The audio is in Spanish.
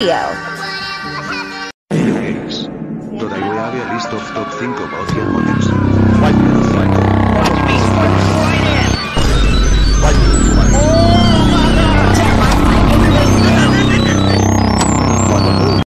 Yes. Today we have a list of top 5 Bottian models.